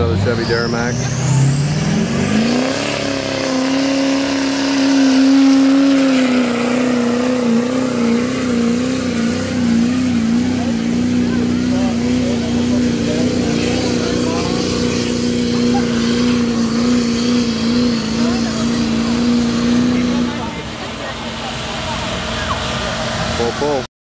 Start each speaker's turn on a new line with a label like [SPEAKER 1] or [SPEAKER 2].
[SPEAKER 1] another Chevy Duramax. Full, full.